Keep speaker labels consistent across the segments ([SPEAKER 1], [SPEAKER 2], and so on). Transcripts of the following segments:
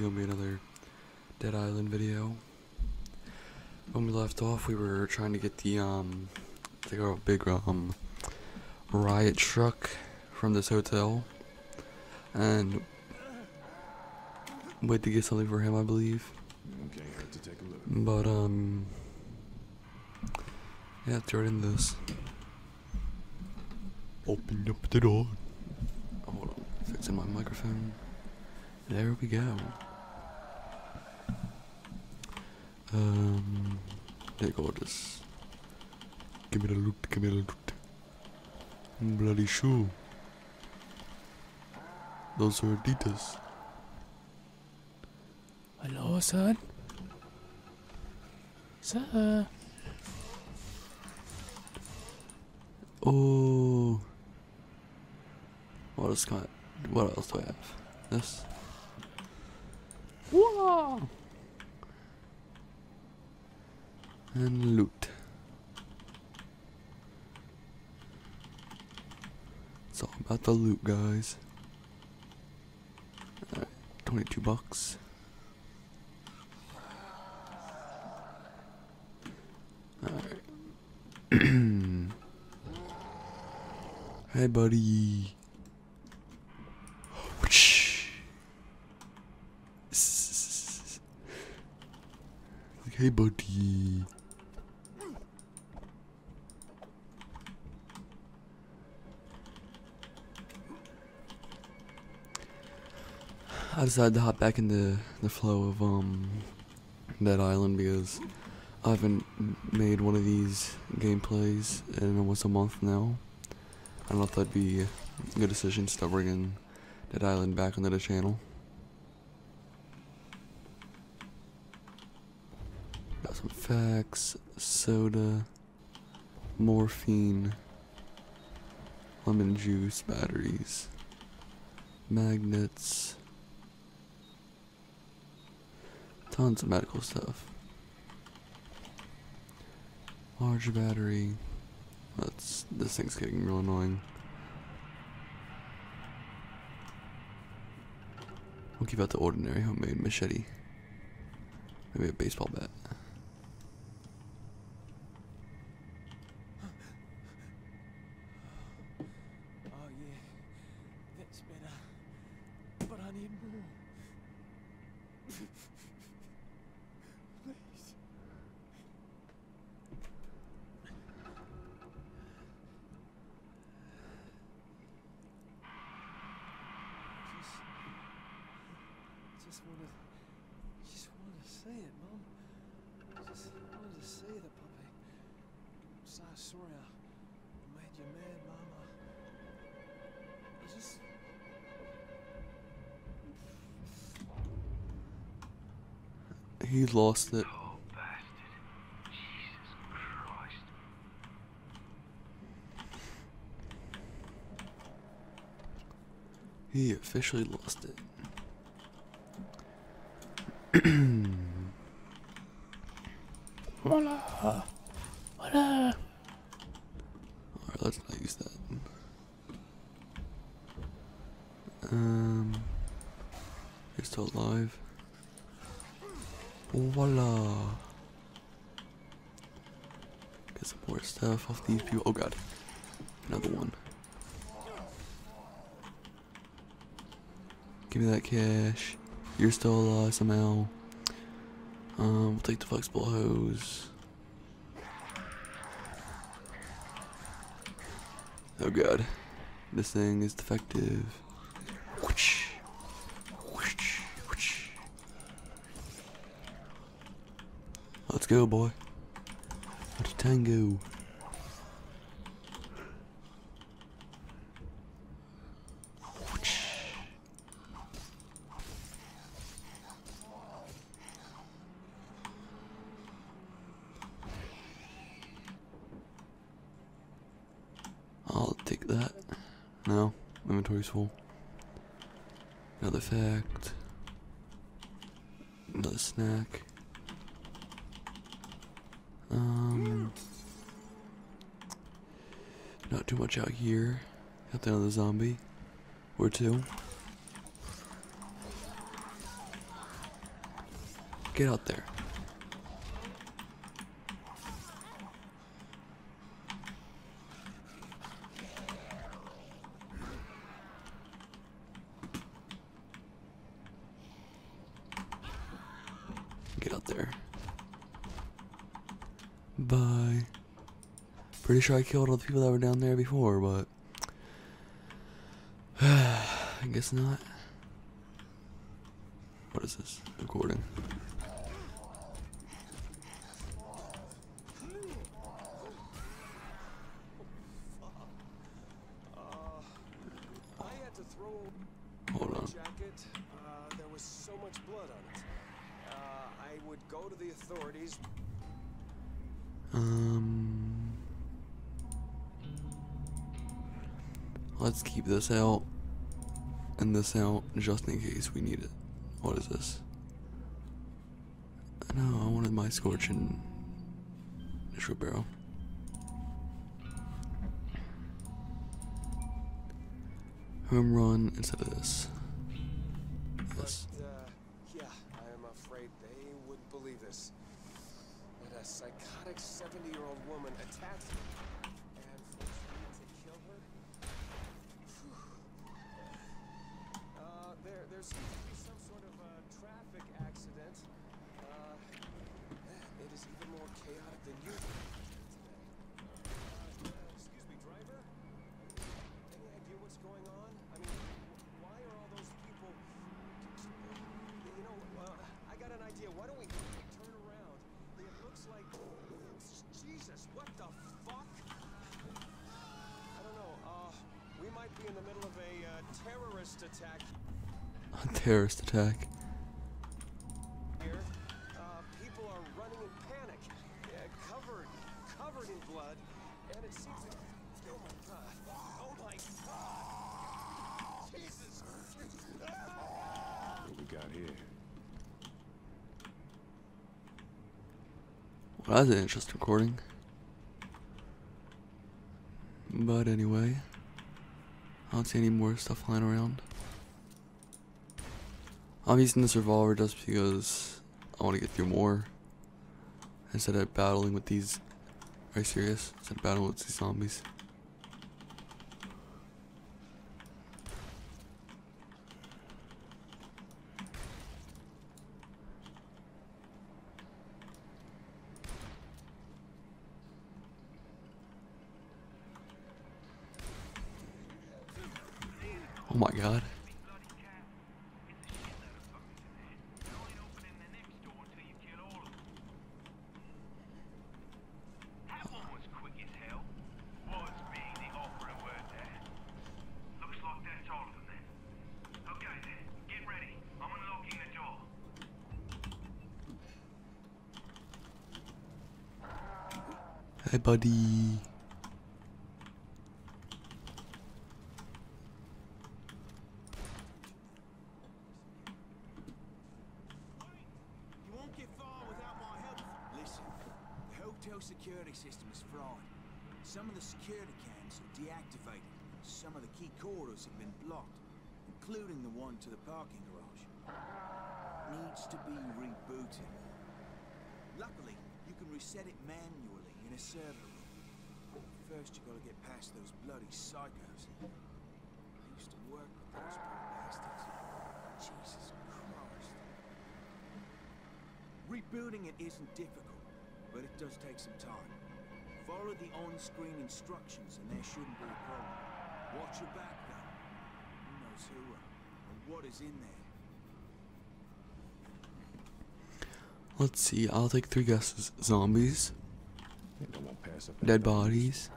[SPEAKER 1] gonna be another Dead Island video. When we left off, we were trying to get the um, a big um, riot truck from this hotel, and wait to get something for him, I believe.
[SPEAKER 2] Okay, got to take a look.
[SPEAKER 1] But um, yeah, throw it in this. Open up the door. Hold on, fixing my microphone. There we go. Um, there go this. Give me the loot, give me the loot. Bloody shoe. Those are Adidas.
[SPEAKER 3] Hello, son. Sir.
[SPEAKER 1] Oh. What else can I, what else do I have? This. Whoa. And loot. It's all about the loot, guys. Alright, 22 bucks. Alright. hey, buddy. Hey, buddy. I decided to hop back into the flow of um Dead Island because I haven't made one of these gameplays in almost a month now. I don't know if that'd be a good decision to start bringing Dead Island back onto the channel. Got some facts, soda, morphine, lemon juice, batteries, magnets, tons of medical stuff. Large battery. That's this thing's getting real annoying. We'll keep out the ordinary homemade machete. Maybe a baseball bat.
[SPEAKER 3] Oh, yeah. That's better. But I need more. Please. Just, just wanted, just wanted to see it, Mum. Just wanted to see the puppy. I'm so sorry I made you mad, Mama. I just.
[SPEAKER 1] He lost it.
[SPEAKER 4] Oh.
[SPEAKER 1] He officially lost it.
[SPEAKER 3] Voila! Voila!
[SPEAKER 1] Alright, let's not use that. Um, you're still alive. Voila! Get some more stuff off these people. Oh god, another one. Give me that cash. You're still alive somehow. Um, we'll take the flexible hose. Oh god. This thing is defective. Whoosh. Whoosh. Whoosh. Let's go, boy. Let's tango. Whoosh. I'll take that. No, inventory's full. Another fact. Another snack. Um, not too much out here. Got another zombie or two. Get out there. Get out there. Bye. Pretty sure I killed all the people that were down there before, but I guess not. What is this? Recording.
[SPEAKER 3] Uh, I had to throw
[SPEAKER 1] Hold on.
[SPEAKER 3] jacket. Uh, there was so much blood on it. Uh, I would go to the authorities.
[SPEAKER 1] Um, let's keep this out and this out just in case we need it. What is this? No, I wanted my scorching short barrel. Home run instead of this. Yes.
[SPEAKER 3] But, uh, yeah, I am afraid they wouldn't believe this. That a psychotic 70 year old woman attacked me and forced me to kill her? Phew. Uh, there, seems to be some sort of uh, traffic accident. Uh, it is even more chaotic than usual today. Uh, excuse me, driver? Any idea what's going on? I mean, why are all those people? You know, I got an idea. Why don't we turn around? It looks like. Jesus, what the fuck? I don't know. We might be in the middle of a terrorist attack
[SPEAKER 1] A terrorist attack.
[SPEAKER 3] here. Uh, people are running in panic, uh, covered, covered in blood, and it seems. That, oh my god! Oh my god! Jesus!
[SPEAKER 2] What we got here?
[SPEAKER 1] Well, that's an interesting recording. But anyway, I don't see any more stuff flying around. I'm using this revolver just because I want to get through more. Instead of battling with these. Are you serious? Instead of battling with these zombies. Oh my god.
[SPEAKER 4] That one was quick as hell. Was being the opera word there. Looks like that's all of them then. Okay then, get ready. I'm unlocking the door.
[SPEAKER 1] Hey buddy.
[SPEAKER 5] You won't get far without my help. Listen, the hotel security system is fried. Some of the security cams are deactivated. Some of the key corridors have been blocked, including the one to the parking garage. Needs to be rebooted. Luckily, you can reset it manually in a server room. First, you gotta get past those bloody psychos. I used to work with those poor bastards. Jesus Christ. Rebooting it isn't difficult, but it does take some time. Follow the on-screen instructions and there shouldn't be a problem. Watch your back though. Who knows who or what is in there?
[SPEAKER 1] Let's see, I'll take three guesses. Zombies, dead bodies,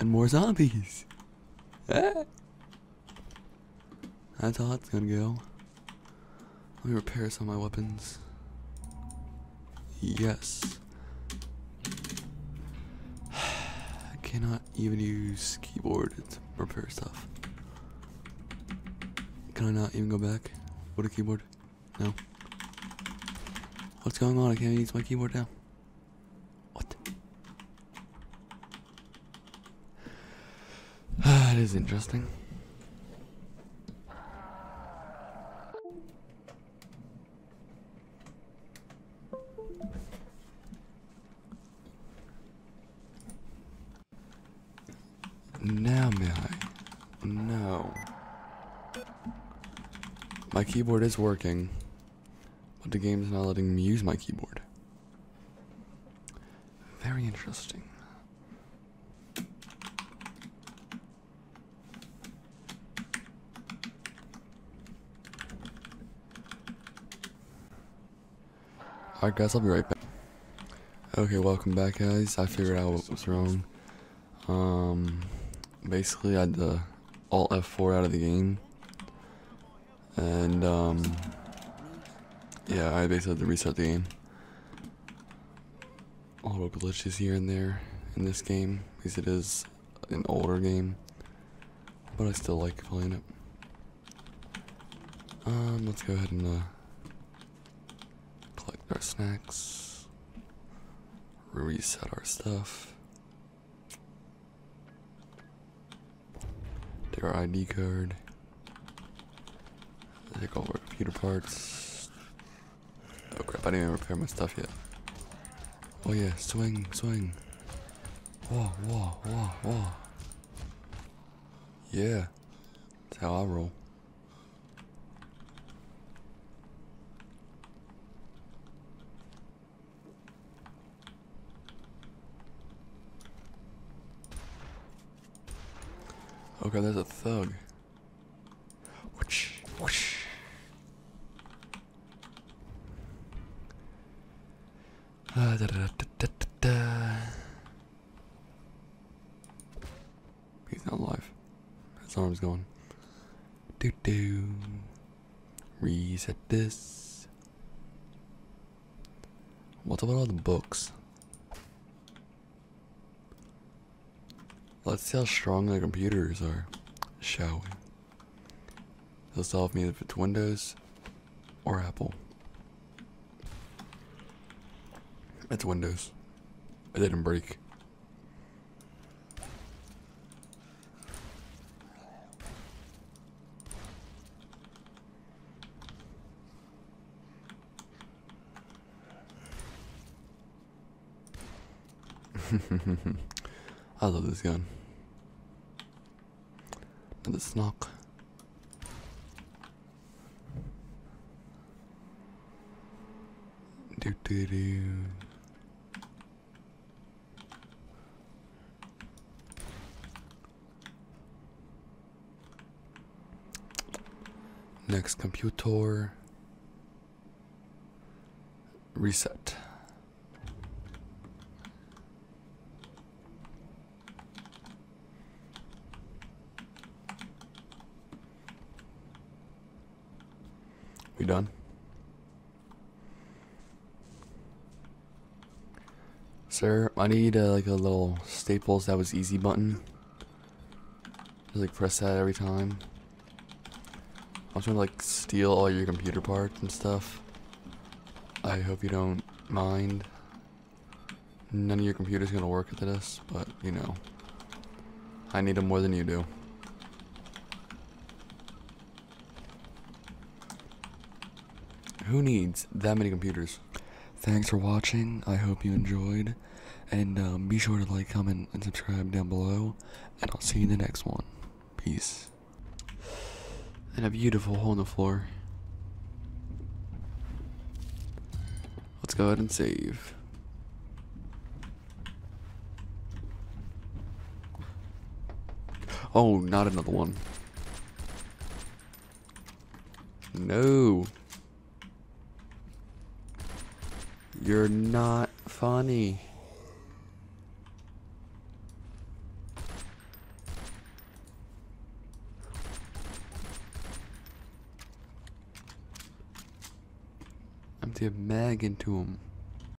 [SPEAKER 1] and more zombies. Eh? That's how it's gonna go. Let me repair some of my weapons. Yes. I cannot even use keyboard to repair stuff. Can I not even go back with a keyboard? No. What's going on? I can't even use my keyboard now. interesting. Now may I? No. My keyboard is working, but the game's not letting me use my keyboard. Very interesting. Alright guys, I'll be right back. Okay, welcome back guys. I figured out what was wrong. Um basically I had the alt F4 out of the game. And um yeah, I basically had to reset the game. A little glitches here and there in this game because it is an older game. But I still like playing it. Um, let's go ahead and uh, our snacks, reset our stuff, take our ID card, take all our computer parts. Oh crap, I didn't even repair my stuff yet. Oh yeah, swing, swing. Whoa, whoa, whoa, whoa. Yeah, that's how I roll. Okay, there's a thug. Whoosh, whoosh. Ah, da, da, da. He's not alive. His arm's gone. Do do. Reset this. What about all the books? Let's see how strong the computers are, shall we? They'll solve me if it's Windows or Apple. It's Windows. It didn't break. I love this gun. And the snock. Do do do. Next computer. Reset. We done? Sir, I need uh, like a little staples that was easy button. Just like press that every time. I'm trying to like steal all your computer parts and stuff. I hope you don't mind. None of your computer's gonna work at this, but you know. I need them more than you do. Who needs that many computers? Thanks for watching. I hope you enjoyed. And um, be sure to like, comment, and subscribe down below. And I'll see you in the next one. Peace. And a beautiful hole in the floor. Let's go ahead and save. Oh, not another one. No. You're not funny. Empty a mag into him.